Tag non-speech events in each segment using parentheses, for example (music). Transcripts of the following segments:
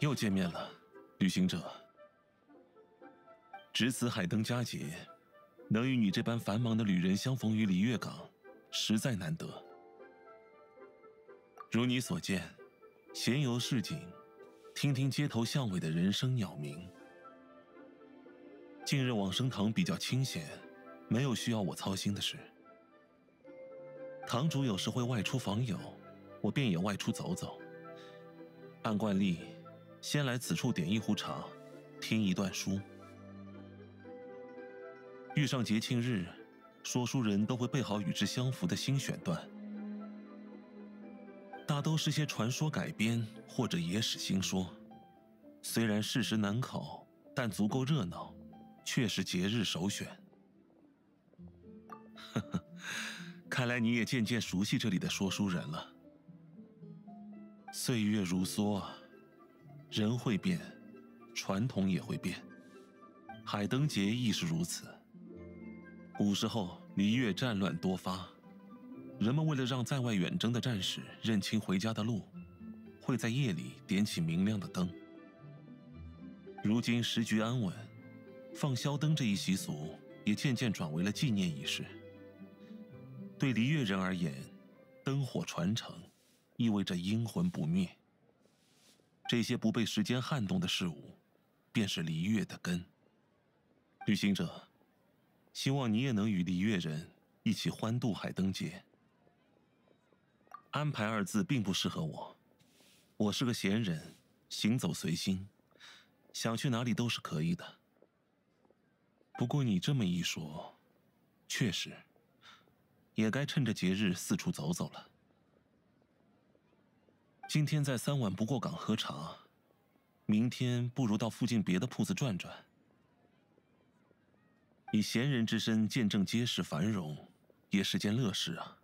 又见面了，旅行者。值此海灯佳节，能与你这般繁忙的旅人相逢于璃月港，实在难得。如你所见，闲游市井，听听街头巷尾的人声鸟鸣。近日往生堂比较清闲，没有需要我操心的事。堂主有时会外出访友，我便也外出走走。按惯例，先来此处点一壶茶，听一段书。遇上节庆日，说书人都会备好与之相符的新选段，大都是些传说改编或者野史新说。虽然事实难考，但足够热闹，却是节日首选。呵呵，看来你也渐渐熟悉这里的说书人了。岁月如梭啊，人会变，传统也会变。海灯节亦是如此。古时候，璃月战乱多发，人们为了让在外远征的战士认清回家的路，会在夜里点起明亮的灯。如今时局安稳，放宵灯这一习俗也渐渐转为了纪念仪式。对璃月人而言，灯火传承。意味着阴魂不灭。这些不被时间撼动的事物，便是璃月的根。旅行者，希望你也能与璃月人一起欢度海灯节。安排二字并不适合我，我是个闲人，行走随心，想去哪里都是可以的。不过你这么一说，确实，也该趁着节日四处走走了。今天在三碗不过岗喝茶，明天不如到附近别的铺子转转。以闲人之身见证街市繁荣，也是件乐事啊。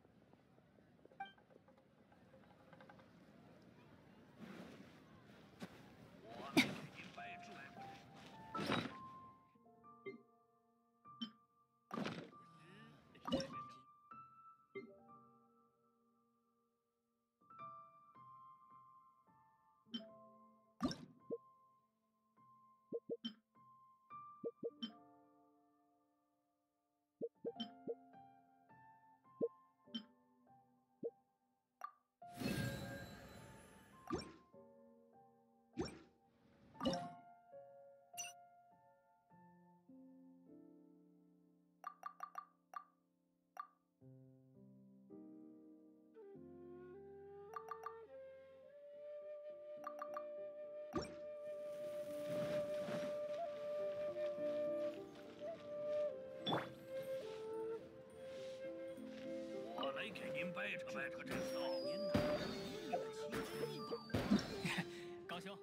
给您备着掰扯这好。您哪能一有奇珍异宝。嘿 (laughs) 高兄